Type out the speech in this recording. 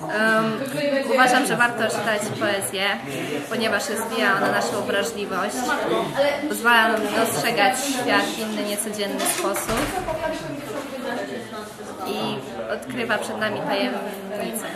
Um, uważam, że warto czytać poezję, ponieważ rozwija ona naszą wrażliwość, pozwala nam dostrzegać świat w inny, niecodzienny sposób i odkrywa przed nami tajemnice.